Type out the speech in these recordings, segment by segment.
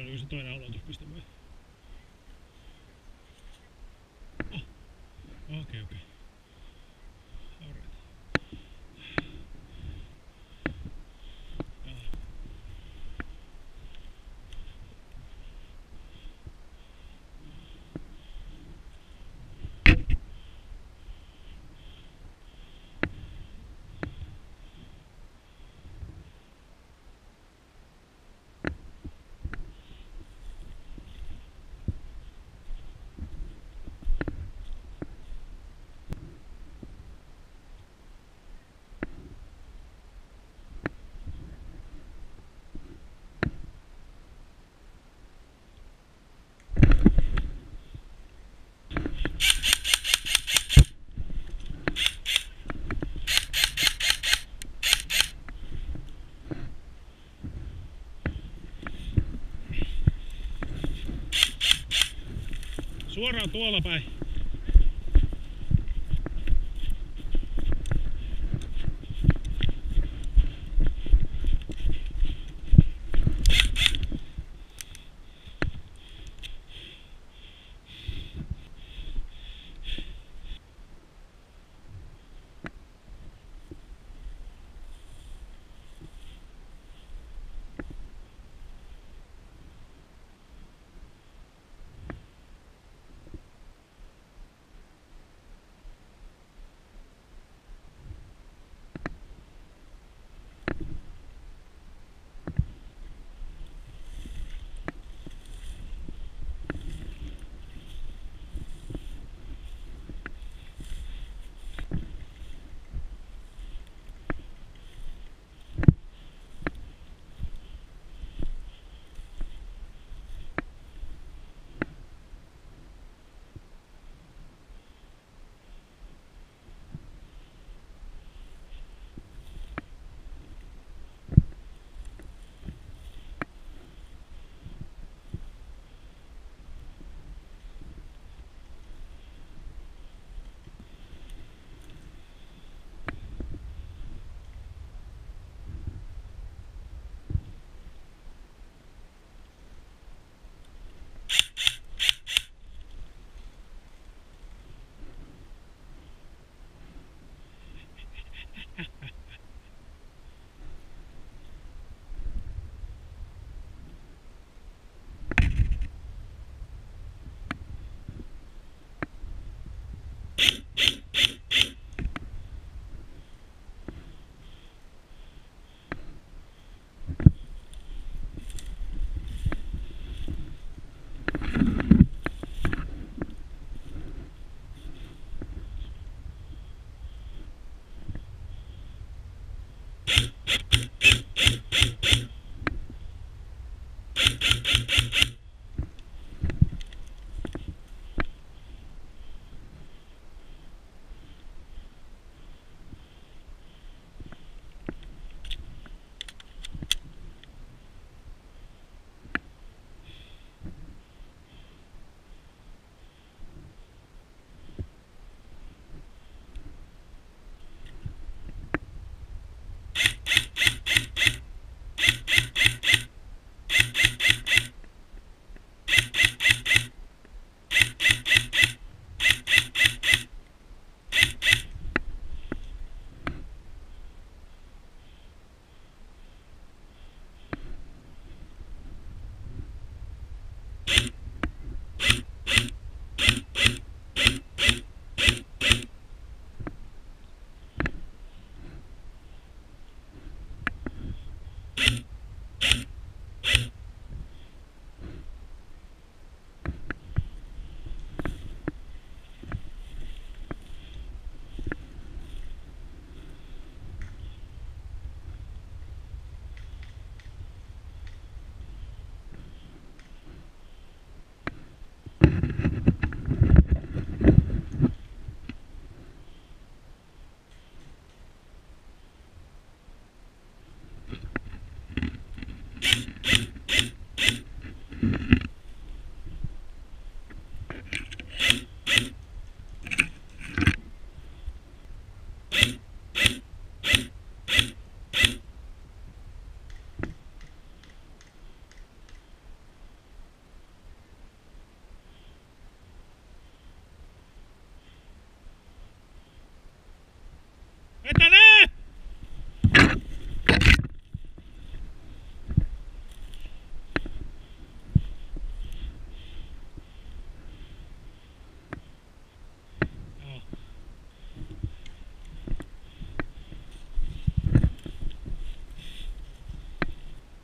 Se oli se toinen aloituspiste vai? Oh. Okei, okay, okei. Okay. Alright. Ah. Suoraan tuolla päin.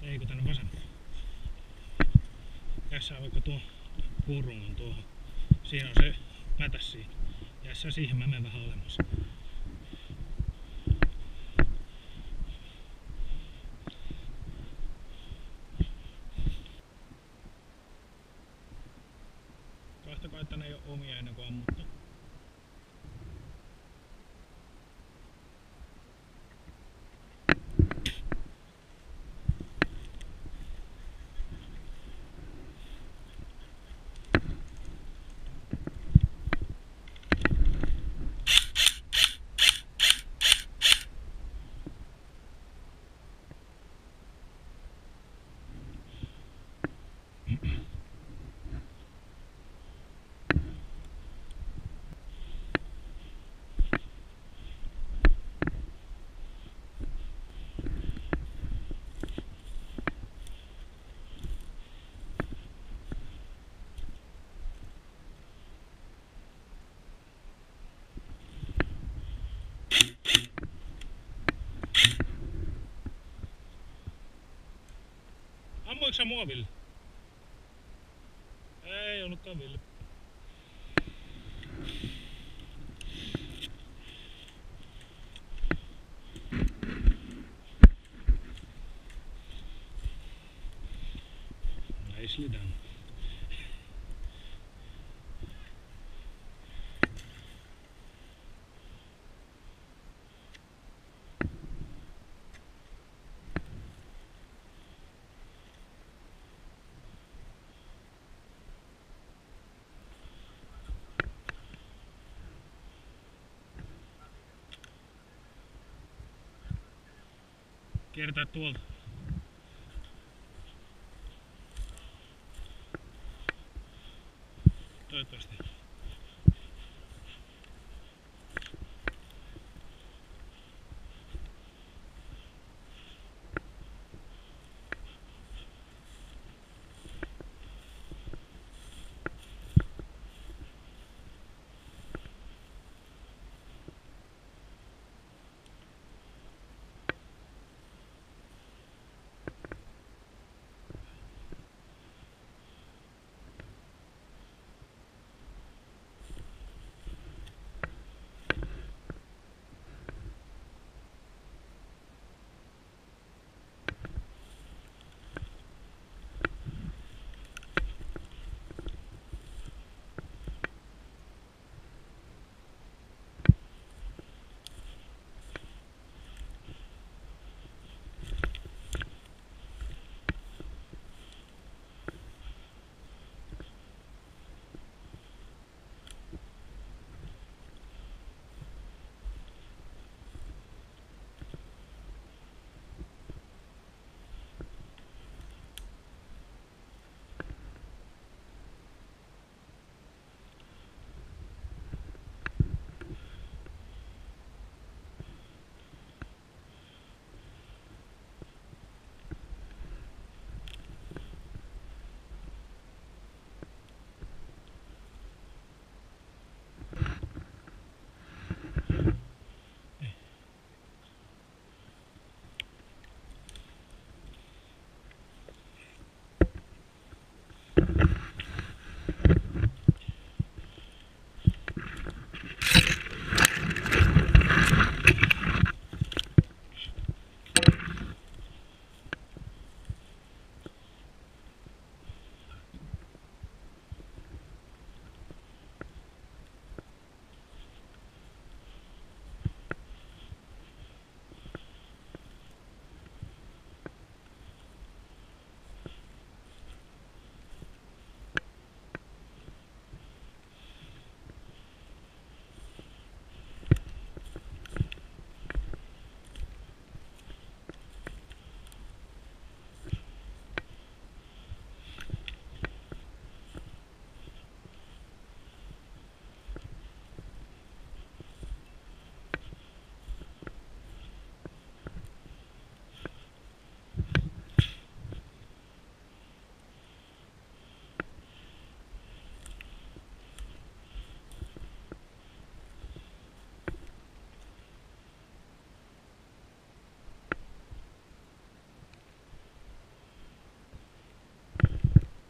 Eikö kun tänne vasen. Jässää vaikka tuo on tuohon. Siinä on se mätä siinä. Jässää siihen, mä menen vähän alemmas. Kahtakaa, että ne ei ole omia ennen kuin ammuttu. Ammuiko sä mua, Ville? Ei ollutkaan Ville. Nicely done. Kiertää tuolta.